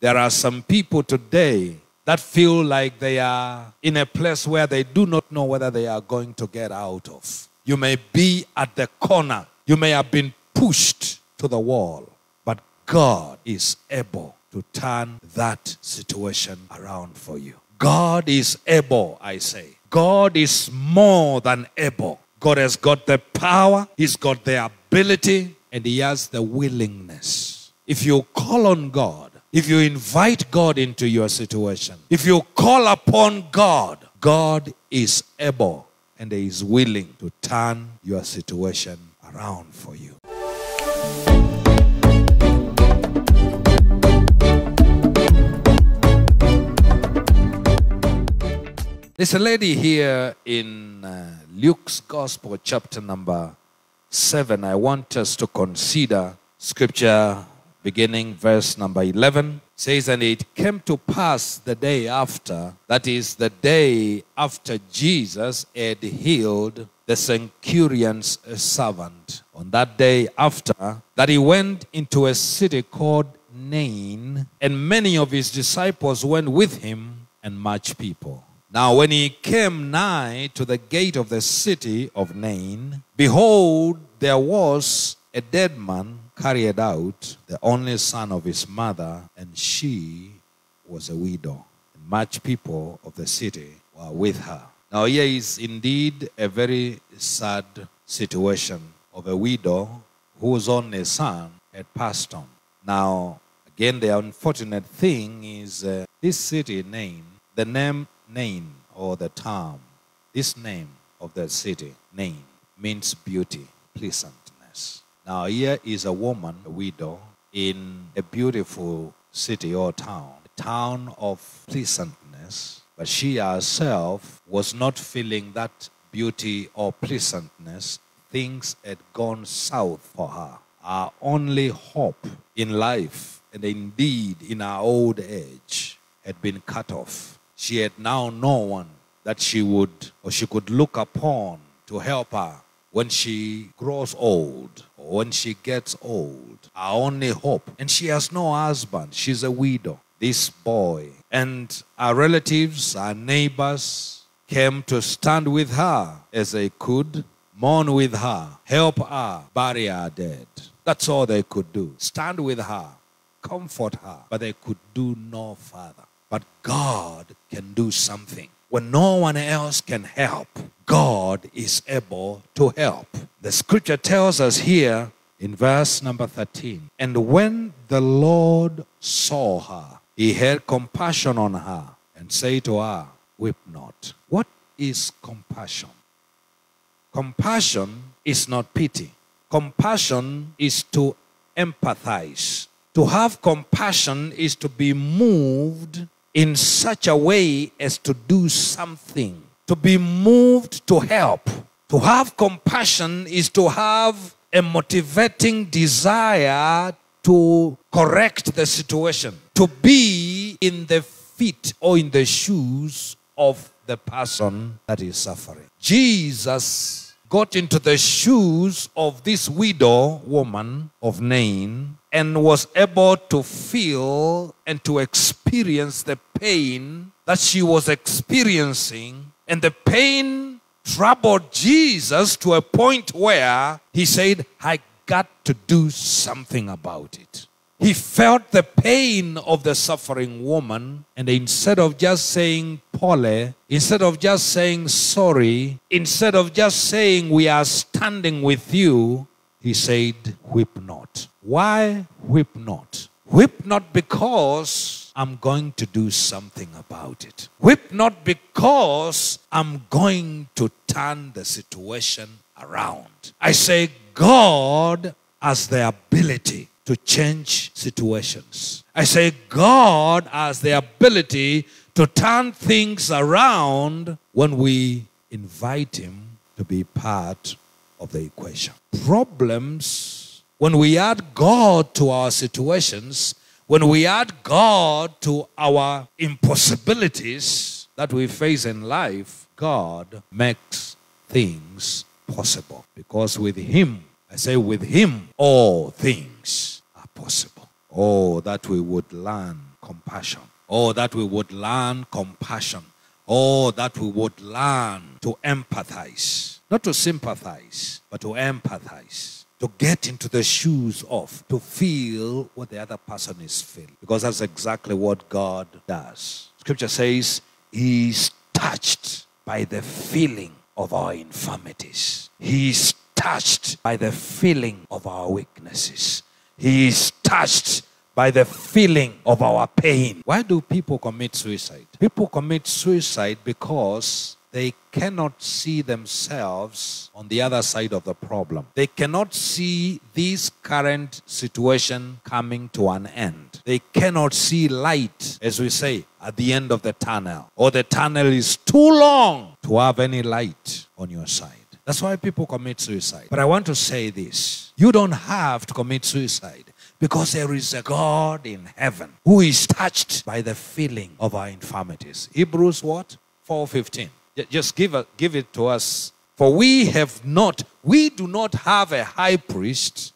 There are some people today that feel like they are in a place where they do not know whether they are going to get out of. You may be at the corner, you may have been pushed to the wall, but God is able to turn that situation around for you. God is able, I say. God is more than able. God has got the power, He's got the ability, and He has the willingness. If you call on God, if you invite God into your situation, if you call upon God, God is able and is willing to turn your situation around for you. There's a lady here in uh, Luke's Gospel, chapter number 7. I want us to consider scripture beginning verse number 11 says and it came to pass the day after that is the day after jesus had healed the centurion's servant. On that day after that he went into a city called nain and many of his disciples went with him and much people. Now, when he came nigh to the gate of the city of Nain, behold, there was a dead man carried out, the only son of his mother, and she was a widow. And much people of the city were with her. Now, here is indeed a very sad situation of a widow whose only son had passed on. Now, again, the unfortunate thing is uh, this city name, the name Nain or the town, this name of the city, Nain, means beauty, pleasantness. Now, here is a woman, a widow, in a beautiful city or town, a town of pleasantness, but she herself was not feeling that beauty or pleasantness. Things had gone south for her. Our only hope in life, and indeed in our old age, had been cut off she had now no one that she would or she could look upon to help her when she grows old when she gets old. Our only hope. And she has no husband. She's a widow. This boy and our relatives, our neighbors came to stand with her as they could, mourn with her, help her, bury her dead. That's all they could do. Stand with her, comfort her, but they could do no further. But God can do something. When no one else can help, God is able to help. The scripture tells us here in verse number 13 And when the Lord saw her, he had compassion on her and said to her, Weep not. What is compassion? Compassion is not pity. Compassion is to empathize. To have compassion is to be moved in such a way as to do something, to be moved to help. To have compassion is to have a motivating desire to correct the situation, to be in the feet or in the shoes of the person that is suffering. Jesus got into the shoes of this widow woman of Nain and was able to feel and to experience the pain that she was experiencing. And the pain troubled Jesus to a point where he said, I got to do something about it. He felt the pain of the suffering woman, and instead of just saying, Pole, instead of just saying sorry, instead of just saying, We are standing with you, he said, Whip not. Why whip not? Whip not because I'm going to do something about it. Whip not because I'm going to turn the situation around. I say, God has the ability to change situations. I say, God has the ability to turn things around when we invite Him to be part of the equation. Problems, when we add God to our situations, when we add God to our impossibilities that we face in life, God makes things possible. Because with Him, I say, with Him, all things possible. Oh, that we would learn compassion. Oh, that we would learn compassion. Oh, that we would learn to empathize. Not to sympathize, but to empathize. To get into the shoes of, to feel what the other person is feeling. Because that's exactly what God does. Scripture says, He is touched by the feeling of our infirmities. He is touched by the feeling of our weaknesses. He is touched by the feeling of our pain. Why do people commit suicide? People commit suicide because they cannot see themselves on the other side of the problem. They cannot see this current situation coming to an end. They cannot see light, as we say, at the end of the tunnel. Or the tunnel is too long to have any light on your side. That's why people commit suicide. But I want to say this you don't have to commit suicide because there is a God in heaven who is touched by the feeling of our infirmities. Hebrews what? 4:15. Just give, a, give it to us. For we have not, we do not have a high priest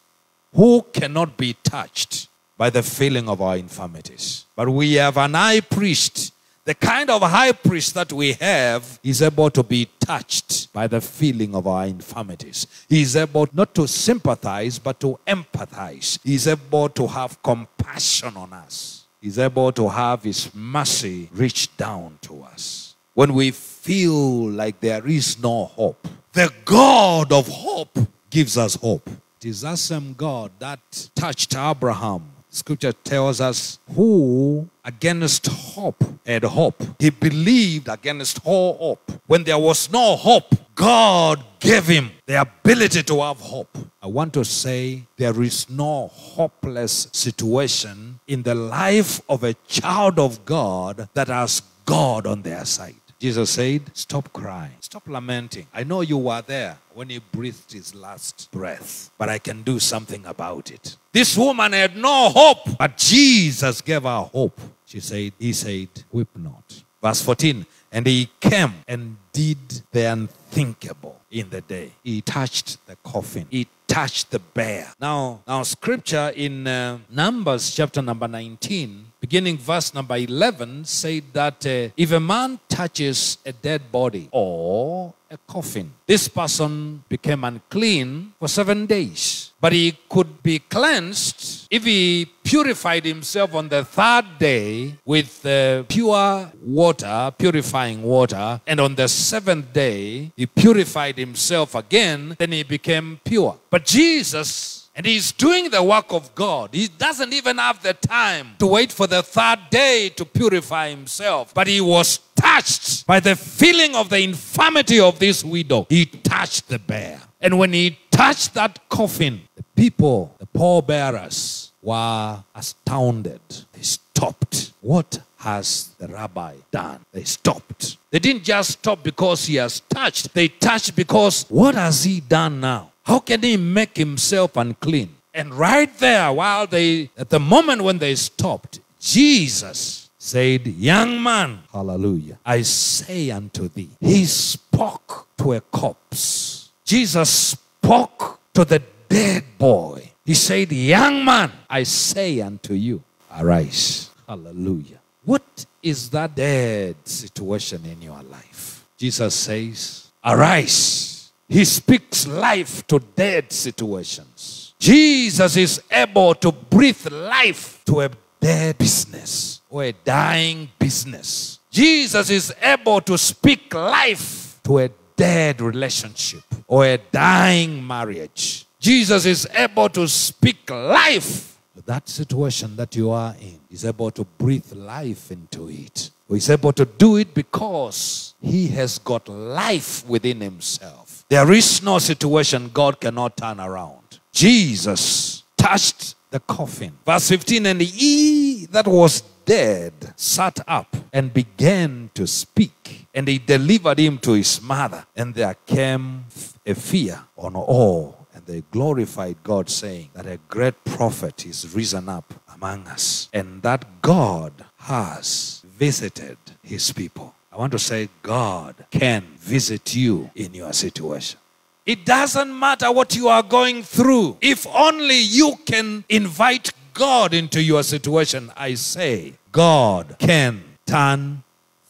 who cannot be touched by the feeling of our infirmities. But we have an high priest. The kind of high priest that we have is able to be touched by the feeling of our infirmities. He is able not to sympathize, but to empathize. He is able to have compassion on us. He is able to have his mercy reach down to us. When we feel like there is no hope, the God of hope gives us hope. It is that same God that touched Abraham Scripture tells us who against hope had hope. He believed against all hope. When there was no hope, God gave him the ability to have hope. I want to say there is no hopeless situation in the life of a child of God that has God on their side. Jesus said, Stop crying, stop lamenting. I know you were there when he breathed his last breath, but I can do something about it. This woman had no hope, but Jesus gave her hope. She said, He said, Weep not. Verse 14, and he came and did the unthinkable in the day. He touched the coffin. He touched the bear. Now, now scripture in uh, Numbers chapter number 19 beginning verse number 11 said that uh, if a man touches a dead body or a coffin this person became unclean for seven days. But he could be cleansed if he purified himself on the third day with uh, pure water purifying water. And on the seventh day he purified himself again then he became pure. But jesus and he's doing the work of God. He doesn't even have the time to wait for the third day to purify himself. But he was touched by the feeling of the infirmity of this widow. He touched the bear. And when he touched that coffin, the people, the pallbearers, were astounded. They stopped. What has the rabbi done? They stopped. They didn't just stop because he has touched, they touched because what has he done now? How can he make himself unclean? And right there, while they, at the moment when they stopped, Jesus said, Young man, hallelujah, I say unto thee, he spoke to a corpse. Jesus spoke to the dead boy. He said, Young man, I say unto you, arise. Hallelujah. What is that dead situation in your life? Jesus says, Arise he speaks life to dead situations. Jesus is able to breathe life to a dead business or a dying business. Jesus is able to speak life to a dead relationship or a dying marriage. Jesus is able to speak life to that situation that you are in. He's able to breathe life into it. He's able to do it because he has got life within himself. There is no situation God cannot turn around. Jesus touched the coffin. Verse 15 And he that was dead sat up and began to speak. And he delivered him to his mother. And there came a fear on all. And they glorified God, saying that a great prophet is risen up among us. And that God has visited his people. I want to say, God can visit you in your situation. It doesn't matter what you are going through. If only you can invite God into your situation, I say, God can turn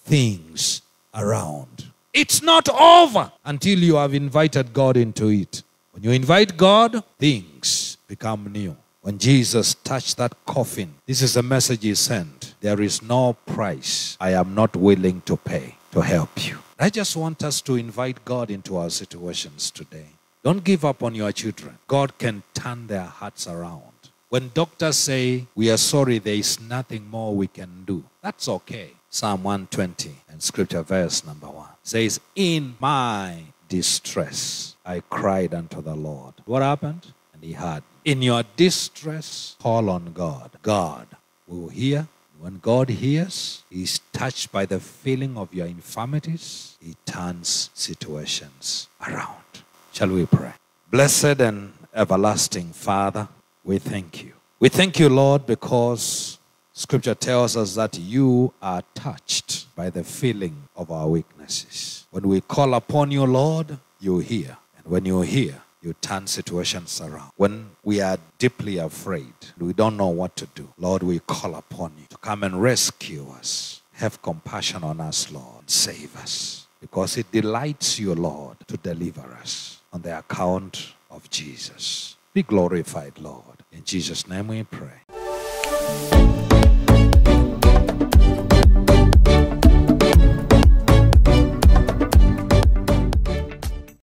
things around. It's not over until you have invited God into it. When you invite God, things become new. When Jesus touched that coffin, this is the message he sent. There is no price I am not willing to pay to help you. I just want us to invite God into our situations today. Don't give up on your children. God can turn their hearts around. When doctors say, We are sorry, there is nothing more we can do, that's okay. Psalm 120 and scripture verse number one says, In my distress I cried unto the Lord. What happened? And he heard. In your distress, call on God. God will hear. When God hears, He's touched by the feeling of your infirmities. He turns situations around. Shall we pray? Blessed and everlasting Father, we thank you. We thank you, Lord, because Scripture tells us that you are touched by the feeling of our weaknesses. When we call upon you, Lord, you hear. And when you hear, you turn situations around. When we are deeply afraid, we don't know what to do, Lord, we call upon you to come and rescue us. Have compassion on us, Lord. Save us. Because it delights you, Lord, to deliver us on the account of Jesus. Be glorified, Lord. In Jesus' name we pray.